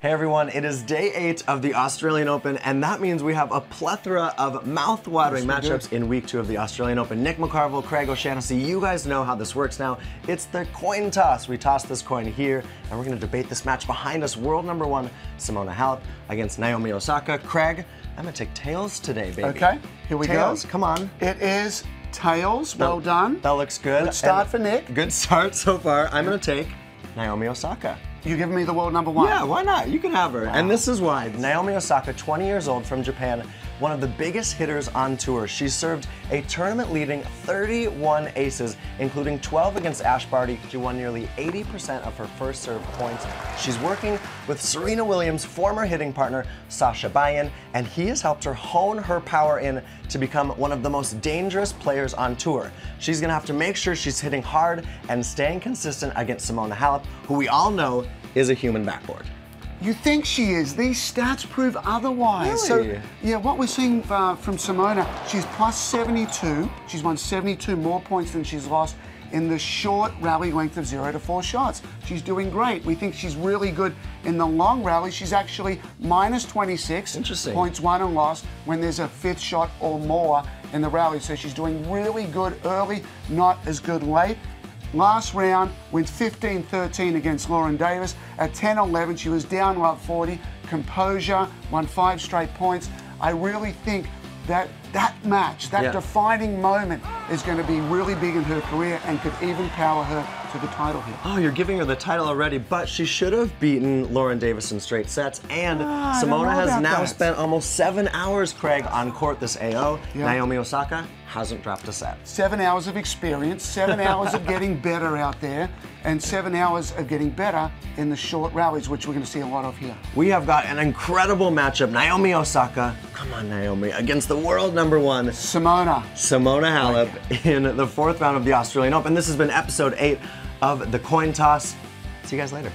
Hey everyone, it is day eight of the Australian Open, and that means we have a plethora of mouth-watering Yes, we do. matchups in week two of the Australian Open. Nick McCarville, Craig O'Shaughnessy, you guys know how this works now. It's the coin toss. We toss this coin here, and we're gonna debate this match behind us. World number one, Simona Halep against Naomi Osaka. Craig, I'm gonna take tails today, baby. Okay, here we tails, go. come on. It is tails. Well done. That looks good. Good start And for Nick. Good start so far. I'm gonna take Naomi Osaka. You giving me the world number one? Yeah, why not? You can have her. And this is why. Naomi Osaka, 20 years old from Japan, one of the biggest hitters on tour. She served a tournament leading 31 aces, including 12 against Ash Barty. She won nearly 80% of her first serve points. She's working with Serena Williams' former hitting partner, Sascha Bajin, and he has helped her hone her power in to become one of the most dangerous players on tour. She's gonna have to make sure she's hitting hard and staying consistent against Simona Halep, who we all know is a human backboard. You think she is? These stats prove otherwise. Really? So, yeah, what we're seeing uh, from Simona, she's plus 72. She's won 72 more points than she's lost in the short rally length of zero to four shots. She's doing great. We think she's really good in the long rally. She's actually minus 26 Interesting. points won and lost when there's a fifth shot or more in the rally. So she's doing really good early, not as good late. Last round went 15-13 against Lauren Davis. At 10-11, she was down love 40. Composure, won five straight points. I really think that that match, that Yeah. defining moment, is going to be really big in her career and could even power her to the title here. Oh, you're giving her the title already, but she should have beaten Lauren Davis in straight sets. And Ah, Simona has now that. spent almost seven hours, Craig, on court this AO. Yeah. Naomi Osaka hasn't dropped a set. Seven hours of experience, seven hours of getting better out there, and seven hours of getting better in the short rallies, which we're going to see a lot of here. We have got an incredible matchup. Naomi Osaka, come on, Naomi, against the world number one, Simona. Simona Halep, in the fourth round of the Australian Open. This has been episode eight of the coin toss. See you guys later.